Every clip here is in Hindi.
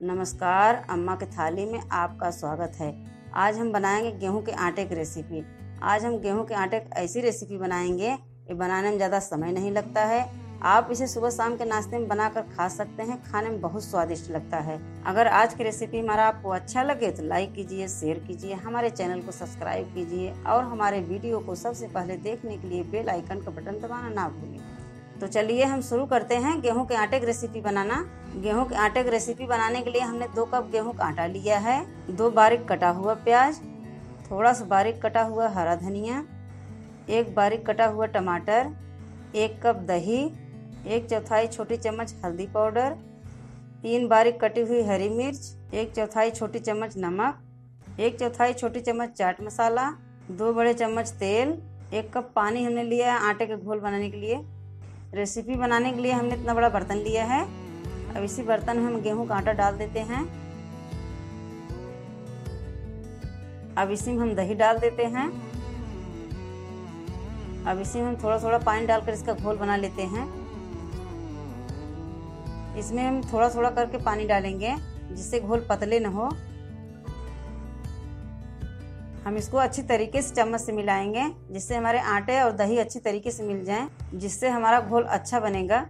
नमस्कार, अम्मा के थाली में आपका स्वागत है। आज हम बनाएँगे गेहूँ के आटे की रेसिपी आज हम गेहूँ के आटे की ऐसी रेसिपी बनाएँगे, ये बनाने में ज़्यादा समय नहीं लगता है। आप इसे सुबह शाम के नाश्ते में बनाकर खा सकते हैं, खाने में बहुत स्वादिष्ट लगता है। अगर आज की रेसिपी हमारा आपको अच्छा लगे तो लाइक कीजिए शेयर कीजिए, हमारे चैनल को सब्सक्राइब कीजिए और हमारे वीडियो को सबसे पहले देखने के लिए बेल आइकन का बटन दबाना ना भूलिए तो चलिए हम शुरू करते हैं गेहूँ के आटे की रेसिपी बनाना। गेहूँ के आटे की रेसिपी बनाने के लिए हमने दो कप गेहूँ का आटा लिया है। दो बारीक कटा हुआ प्याज, थोड़ा सा बारीक कटा हुआ हरा धनिया, एक बारीक कटा हुआ टमाटर, एक कप दही, एक चौथाई छोटी चम्मच हल्दी पाउडर, तीन बारीक कटी हुई हरी मिर्च, एक चौथाई छोटी चम्मच नमक, एक चौथाई छोटी चम्मच चाट मसाला, दो बड़े चम्मच तेल, एक कप पानी हमने लिया है आटे के घोल बनाने के लिए। रेसिपी बनाने के लिए हमने इतना बड़ा बर्तन लिया है। अब इसी बर्तन में हम गेहूँ का आटा डाल देते हैं। अब इसी में हम दही डाल देते हैं। अब इसी में हम थोड़ा थोड़ा पानी डालकर इसका घोल बना लेते हैं। इसमें हम थोड़ा थोड़ा करके पानी डालेंगे, जिससे घोल पतले न हो। हम इसको अच्छी तरीके से चम्मच से मिलाएँगे, जिससे हमारे आटे और दही अच्छी तरीके से मिल जाएँ, जिससे हमारा घोल अच्छा बनेगा।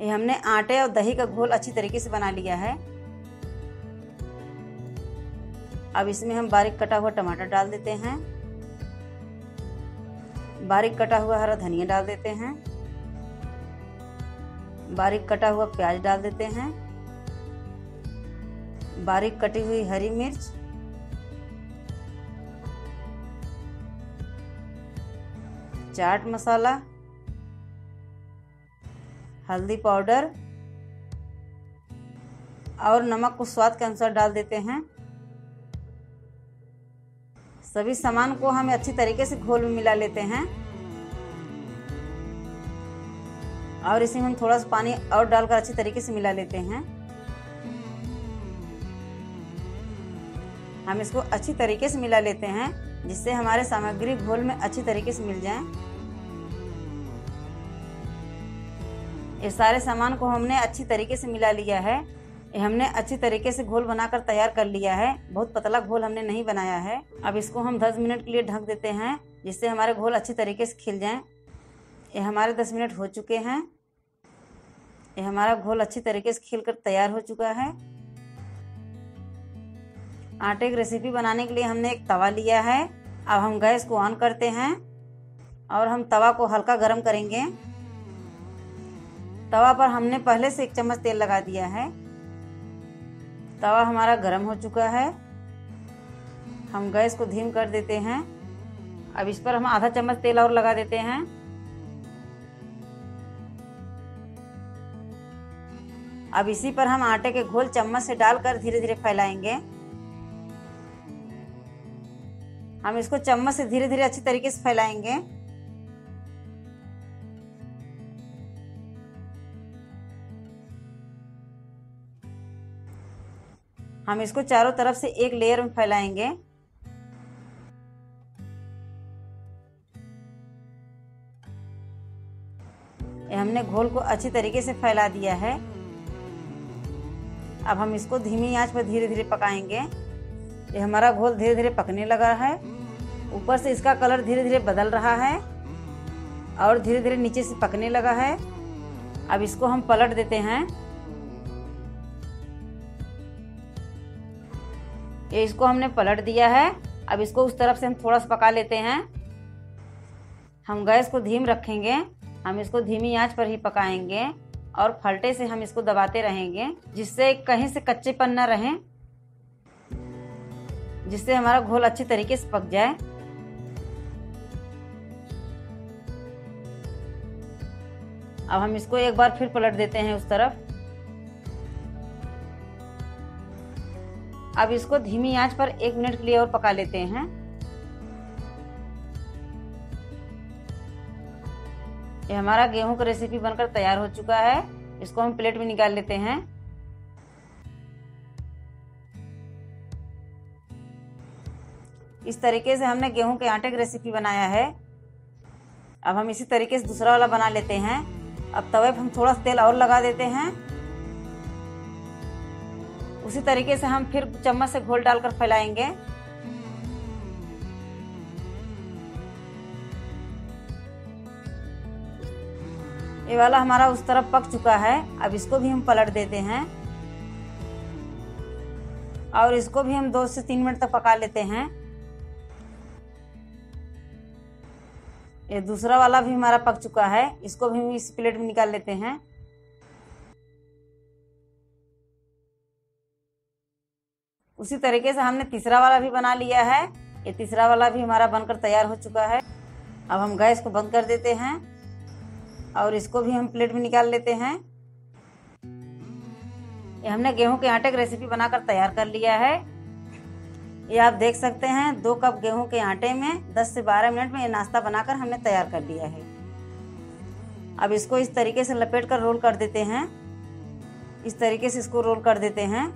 ये हमने आटे और दही का घोल अच्छी तरीके से बना लिया है। अब इसमें हम बारीक कटा हुआ टमाटर डाल देते हैं। बारीक कटा हुआ हरा धनिया डाल देते हैं। बारीक कटा हुआ प्याज डाल देते हैं। बारीक कटी हुई हरी मिर्च, चाट मसाला, हल्दी पाउडर और नमक को स्वाद के अनुसार डाल देते हैं। सभी सामान को हम अच्छी तरीके से घोल में मिला लेते हैं। और इसी में हम थोड़ा सा पानी और डालकर अच्छी तरीके से मिला लेते हैं। हम इसको अच्छी तरीके से मिला लेते हैं, जिससे हमारे सामग्री घोल में अच्छी तरीके से मिल जाए। ये सारे सामान को हमने अच्छी तरीके से मिला लिया है। ये हमने अच्छी तरीके से घोल बनाकर तैयार कर लिया है। बहुत पतला घोल हमने नहीं बनाया है। अब इसको हम 10 मिनट के लिए ढक देते हैं, जिससे हमारे घोल अच्छी तरीके से खिल जाएँ। ये हमारे 10 मिनट हो चुके हैं। ये हमारा घोल अच्छी तरीके से खिलकर तैयार हो चुका है। आटे की रेसिपी बनाने के लिए हमने एक तवा लिया है। अब हम गैस को ऑन करते हैं और हम तवा को हल्का गर्म करेंगे। तवा पर हमने पहले से एक चम्मच तेल लगा दिया है। तवा हमारा गर्म हो चुका है। हम गैस को धीम कर देते हैं। अब इस पर हम आधा चम्मच तेल और लगा देते हैं। अब इसी पर हम आटे के घोल चम्मच से डालकर धीरे धीरे फैलाएँगे। हम इसको चम्मच से धीरे धीरे अच्छी तरीके से फैलाएँगे। हम इसको चारों तरफ़ से एक लेयर में फैलाएँगे। हमने घोल को अच्छी तरीके से फैला दिया है। अब हम इसको धीमी आँच पर धीरे धीरे पकाएँगे। ये हमारा घोल धीरे धीरे पकने लगा है। ऊपर से इसका कलर धीरे धीरे बदल रहा है और धीरे धीरे नीचे से पकने लगा है। अब इसको हम पलट देते हैं। ये इसको हमने पलट दिया है। अब इसको उस तरफ़ से हम थोड़ा सा पका लेते हैं। हम गैस को धीम रखेंगे। हम इसको धीमी आँच पर ही पकाएँगे और फलटे से हम इसको दबाते रहेंगे, जिससे कहीं से कच्चेपन न रहे। जिससे हमारा घोल अच्छी तरीके से पक जाए। अब हम इसको एक बार फिर पलट देते हैं उस तरफ़। अब इसको धीमी आँच पर एक मिनट के लिए और पका लेते हैं। ये हमारा गेहूँ का रेसिपी बनकर तैयार हो चुका है। इसको हम प्लेट में निकाल लेते हैं। इस तरीके से हमने गेहूँ के आटे की रेसिपी बनाया है। अब हम इसी तरीके से दूसरा वाला बना लेते हैं। अब तवे पर हम थोड़ा सा तेल और लगा देते हैं। उसी तरीके से हम फिर चम्मच से घोल डालकर फैलाएँगे। ये वाला हमारा उस तरफ़ पक चुका है। अब इसको भी हम पलट देते हैं। और इसको भी हम दो से तीन मिनट तक पका लेते हैं। ये दूसरा वाला भी हमारा पक चुका है। इसको भी हम इस प्लेट में निकाल लेते हैं। उसी तरीके से हमने तीसरा वाला भी बना लिया है। ये तीसरा वाला भी हमारा बनकर तैयार हो चुका है। अब हम गैस को बंद कर देते हैं और इसको भी हम प्लेट में निकाल लेते हैं। ये हमने गेहूँ के आटे की रेसिपी बनाकर तैयार कर लिया है। ये आप देख सकते हैं, दो कप गेहूँ के आटे में 10 से 12 मिनट में ये नाश्ता बनाकर हमने तैयार कर लिया है। अब इसको इस तरीके से लपेट कर रोल कर देते हैं। इस तरीके से इसको रोल कर देते हैं।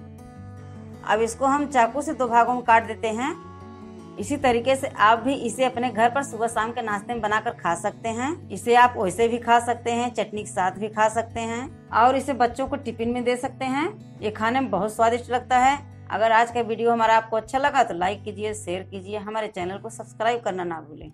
अब इसको हम चाकू से दो भागों में काट देते हैं। इसी तरीके से आप भी इसे अपने घर पर सुबह शाम के नाश्ते में बनाकर खा सकते हैं। इसे आप वैसे भी खा सकते हैं, चटनी के साथ भी खा सकते हैं। और इसे बच्चों को टिफ़िन में दे सकते हैं। ये खाने में बहुत स्वादिष्ट लगता है। अगर आज का वीडियो हमारा आपको अच्छा लगा तो लाइक कीजिए, शेयर कीजिए, हमारे चैनल को सब्सक्राइब करना ना भूलें।